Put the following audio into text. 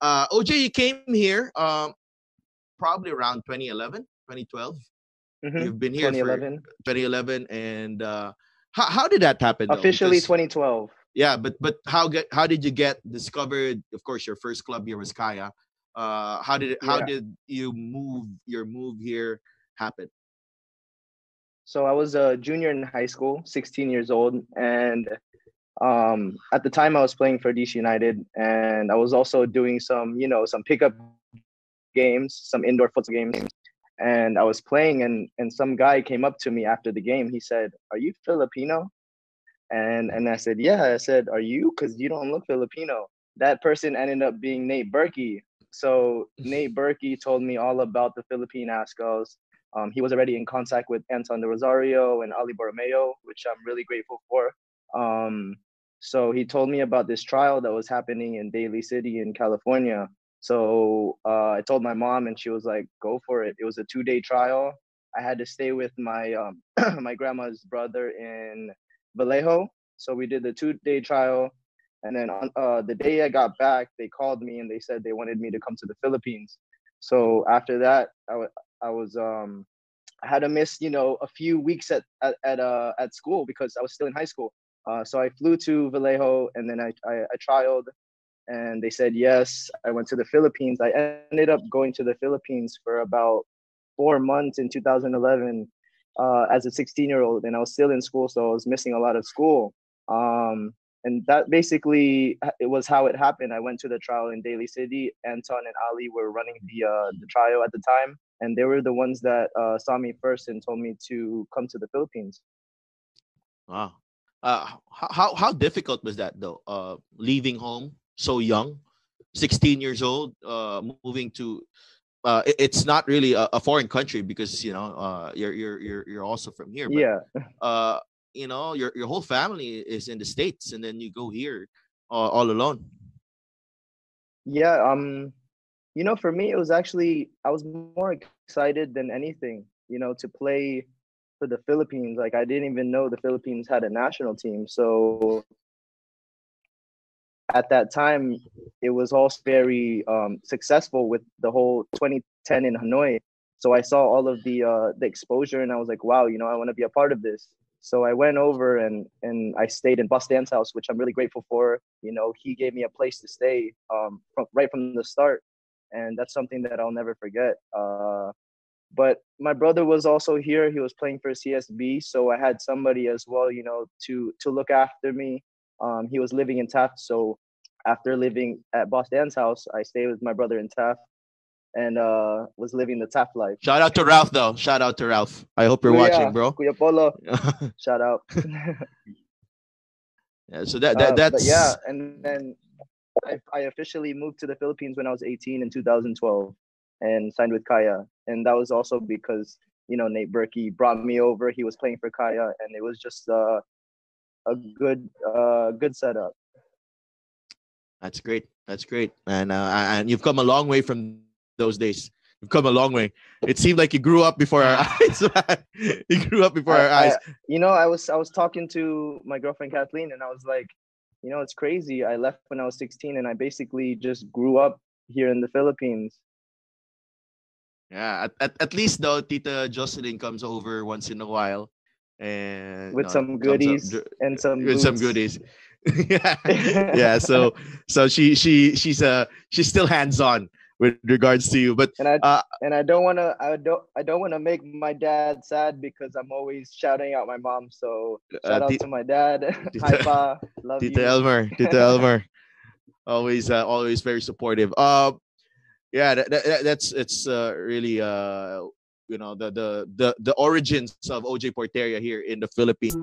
uh, OJ, you came here um, probably around 2011, 2012. Mhm. You've been here 2011. for 2011, and uh, how how did that happen? Officially Because- 2012. yeah, but but how get how did you get discovered? Of course, your first club here was Kaya. Uh, how did how Yeah. did you move your move here happen? So I was a junior in high school, 16 years old, and um, at the time I was playing for DC United, and I was also doing some, you know, some pickup games, some indoor football games, and I was playing, and and some guy came up to me after the game. He said, "Are you Filipino?" And and I said, "Yeah." I said, "Are you? Because you don't look Filipino." That person ended up being Nate Burkey. So Nate Burkey told me all about the Philippine Azkals. Um, he was already in contact with Anton del Rosario and Aly Borromeo, which I'm really grateful for. Um, so he told me about this trial that was happening in Daly City in California. So uh, I told my mom, and she was like, "Go for it." It was a two-day trial. I had to stay with my um, my grandma's brother in Vallejo. So we did the two-day trial, and then on uh, the day I got back, they called me and they said they wanted me to come to the Philippines. So after that, I I was um I had to miss you know a few weeks at at at, uh, at school because I was still in high school. Uh, so I flew to Vallejo and then I, I I trialed, and they said yes. I went to the Philippines. I ended up going to the Philippines for about four months in 2011 uh, as a 16 year old, and I was still in school, so I was missing a lot of school. Um, and that basically it was how it happened. I went to the trial in Daly City. Anton and Aly were running the uh, the trial at the time, and they were the ones that uh, saw me first and told me to come to the Philippines. Wow. Uh, how how difficult was that though? Uh, leaving home so young, 16 years old, uh, moving to. Uh, it- it's not really a, a foreign country because you know uh, you're you're you're you're also from here. But, Yeah, Uh, you know your your whole family is in the states, and then you go here uh, all alone. yeah. Um, you know, for me, it was actually I was more excited than anything. You know, to play for the Philippines. Like I didn't even know the Philippines had a national team. So at that time, it was also very um, successful with the whole 2010 in Hanoi. So I saw all of the uh, the exposure, and I was like, wow, you know, I want to be a part of this. So I went over and and I stayed in Boss Dan's house, which I'm really grateful for. You know, he gave me a place to stay um, from right from the start, and that's something that I'll never forget. Uh, but my brother was also here. He was playing for CSB, so I had somebody as well, you know, to to look after me. Um, he was living in Taft, so after living at Boss Dan's house, I stayed with my brother in Taft and uh, was living the Taft life. Shout out to Ralph though. Shout out to Ralph. I hope you're Kuya, watching, bro. Kuya Polo, shout out. yeah, so that, that Uh, that's but yeah, and then I, I officially moved to the Philippines when I was 18 in 2012 and signed with Kaya. And that was also because, you know, Nate Burkey brought me over. He was playing for Kaya and it was just uh, a good uh, good setup. That's great. That's great. And uh, and you've come a long way from those days. You've come a long way. It seemed like you grew up before our eyes. you grew up before our I- I- eyes. you know, I was I was talking to my girlfriend Kathleen and I was like, you know, it's crazy. I left when I was 16 and I basically just grew up here in the Philippines. Yeah. At, at, at least though, Tita Jocelyn comes over once in a while, and with you some up goodies dr- and some with some goodies. yeah. yeah. So so she she she's uh she's still hands on with regards to you, but and I Uh, and I don't want to I don't I don't want to make my dad sad because I'm always shouting out my mom. So shout uh, out Ti- to my dad. Tita- Hi pa, love Tita you. Elmer, Tita Elmer, always, uh, always very supportive. Uh, yeah, that, that, that- that's it's uh, really uh, you know the the the the origins of OJ Porteria here in the Philippines.